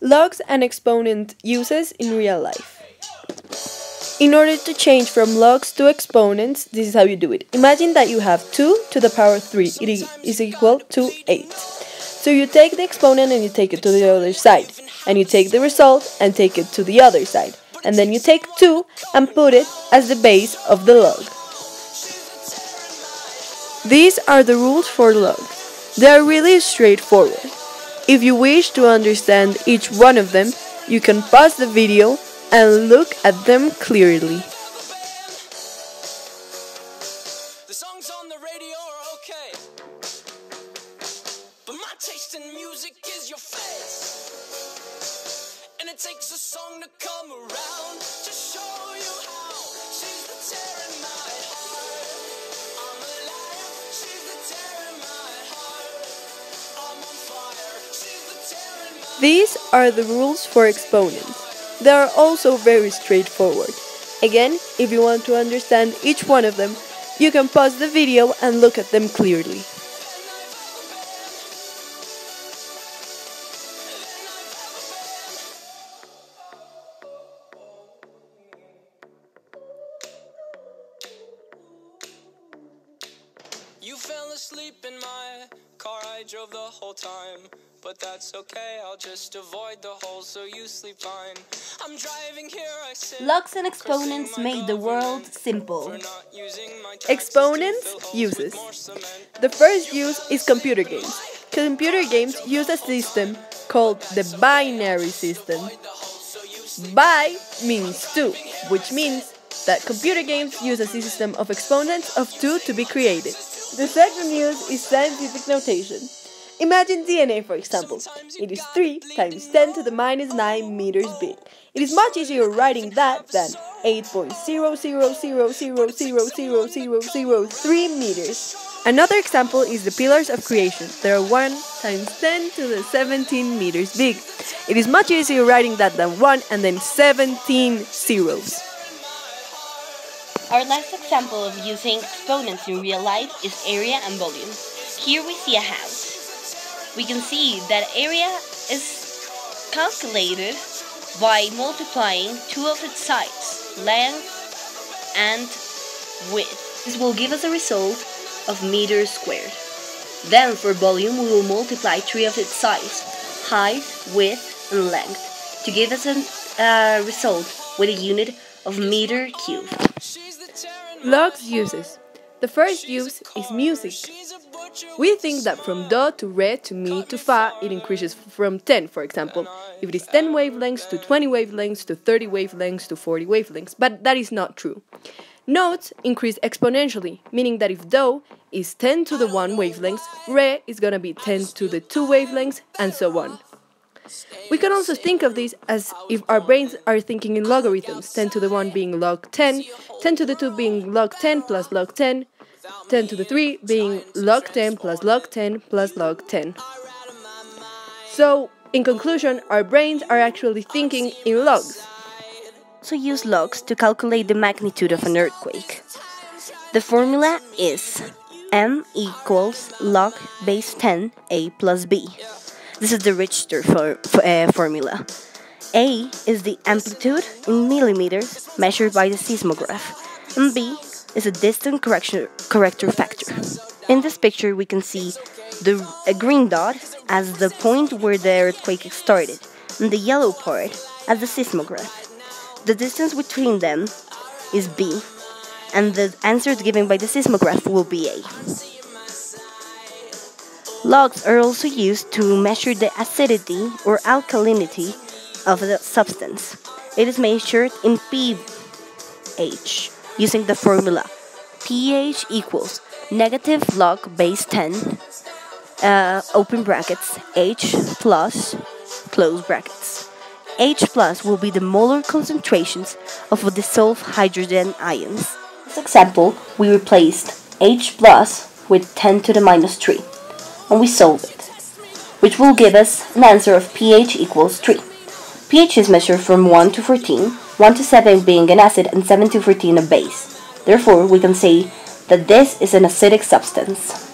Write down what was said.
Logs and exponent uses in real life. In order to change from logs to exponents, this is how you do it. Imagine that you have 2 to the power 3, it is equal to 8. So you take the exponent and you take it to the other side, and you take the result and take it to the other side, and then you take 2 and put it as the base of the log. These are the rules for logs. They are really straightforward. If you wish to understand each one of them, you can pause the video and look at them clearly. The songs on the radio are okay, but my taste in music is your face. And it takes a song to come around to show These are the rules for exponents. They are also very straightforward. Again, if you want to understand each one of them, you can pause the video and look at them clearly. You fell asleep in my car, I drove the whole time. But that's okay, I'll just avoid the hole so you sleep fine. I'm driving here, I sit. Logs and exponents made the world simple. Exponents uses. The first use is computer games. Computer games use a system called the binary system. Bi means two, which means that computer games use a system of exponents of two to be created. The second use is scientific notation. Imagine DNA, for example. It is 3 times 10 to the minus 9 meters big. It is much easier writing that than 8.000000003 meters. Another example is the pillars of creation. They are 1 times 10 to the 17 meters big. It is much easier writing that than 1 and then 17 zeros. Our last example of using exponents in real life is area and volume. Here we see a house we can see that area is calculated by multiplying two of its sides, length and width. This will give us a result of meters squared. Then for volume we will multiply three of its sides, height, width and length, to give us a uh, result with a unit of meter cubed. Logs uses. The first use is music. We think that from do to re to mi to fa it increases from 10, for example. If it is 10 wavelengths to 20 wavelengths to 30 wavelengths to 40 wavelengths, but that is not true. Notes increase exponentially, meaning that if do is 10 to the 1 wavelengths, re is gonna be 10 to the 2 wavelengths, and so on. We can also think of this as if our brains are thinking in logarithms, 10 to the 1 being log 10, 10 to the 2 being log 10 plus log 10, 10 to the 3 being log 10 plus log 10 plus log 10. So, in conclusion, our brains are actually thinking in logs. So use logs to calculate the magnitude of an earthquake. The formula is m equals log base 10 a plus b. This is the Richter for, uh, formula. A is the amplitude in millimeters measured by the seismograph, and B is a distance correction, corrector factor. In this picture, we can see the green dot as the point where the earthquake started, and the yellow part as the seismograph. The distance between them is B, and the answers given by the seismograph will be A. Logs are also used to measure the acidity or alkalinity of the substance. It is measured in pH using the formula pH equals negative log base 10 uh, open brackets H plus close brackets. H plus will be the molar concentrations of dissolved hydrogen ions. In this example, we replaced H plus with 10 to the minus 3 and we solve it, which will give us an answer of pH equals 3. pH is measured from 1 to 14, 1 to 7 being an acid and 7 to 14 a base. Therefore, we can say that this is an acidic substance.